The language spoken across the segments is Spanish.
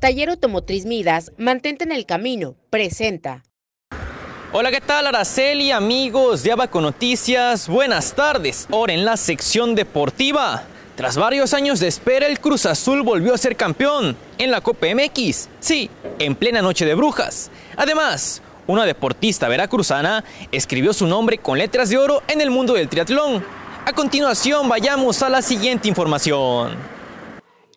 Taller Automotriz Midas, mantente en el camino, presenta. Hola, ¿qué tal Araceli, amigos de Abaco Noticias? Buenas tardes. Ahora en la sección deportiva. Tras varios años de espera, el Cruz Azul volvió a ser campeón en la Copa MX. Sí, en plena noche de brujas. Además, una deportista veracruzana escribió su nombre con letras de oro en el mundo del triatlón. A continuación, vayamos a la siguiente información.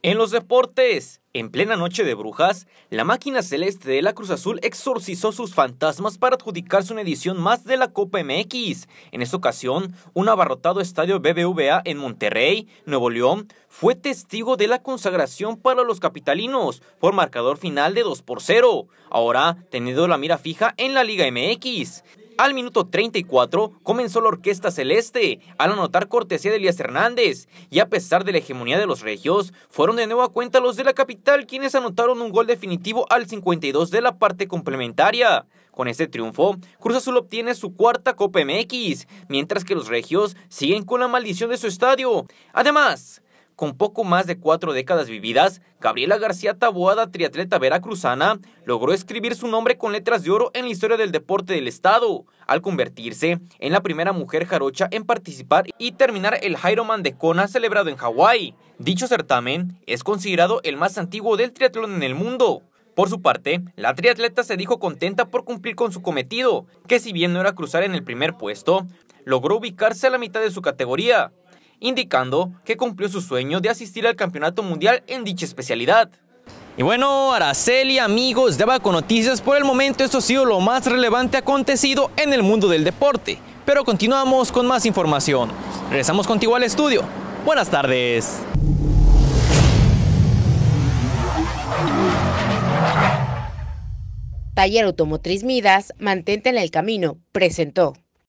En los deportes, en plena noche de brujas, la máquina celeste de la Cruz Azul exorcizó sus fantasmas para adjudicarse una edición más de la Copa MX. En esta ocasión, un abarrotado estadio BBVA en Monterrey, Nuevo León, fue testigo de la consagración para los capitalinos por marcador final de 2 por 0, ahora teniendo la mira fija en la Liga MX. Al minuto 34 comenzó la orquesta celeste, al anotar cortesía de Elías Hernández, y a pesar de la hegemonía de los regios, fueron de nuevo a cuenta los de la capital quienes anotaron un gol definitivo al 52 de la parte complementaria. Con este triunfo, Cruz Azul obtiene su cuarta Copa MX, mientras que los regios siguen con la maldición de su estadio. Además, con poco más de cuatro décadas vividas, Gabriela García Taboada, triatleta veracruzana, logró escribir su nombre con letras de oro en la historia del deporte del estado, al convertirse en la primera mujer jarocha en participar y terminar el Ironman de Kona celebrado en Hawái. Dicho certamen es considerado el más antiguo del triatlón en el mundo. Por su parte, la triatleta se dijo contenta por cumplir con su cometido, que si bien no era cruzar en el primer puesto, logró ubicarse a la mitad de su categoría, indicando que cumplió su sueño de asistir al Campeonato Mundial en dicha especialidad. Y bueno, Araceli, amigos de Abaco Noticias, por el momento esto ha sido lo más relevante acontecido en el mundo del deporte. Pero continuamos con más información. Regresamos contigo al estudio. Buenas tardes. Taller Automotriz Midas, mantente en el camino, presentó.